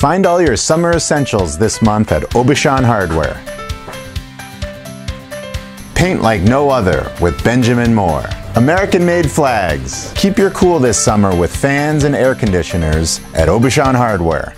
Find all your summer essentials this month at Aubuchon Hardware. Paint like no other with Benjamin Moore. American made flags. Keep your cool this summer with fans and air conditioners at Aubuchon Hardware.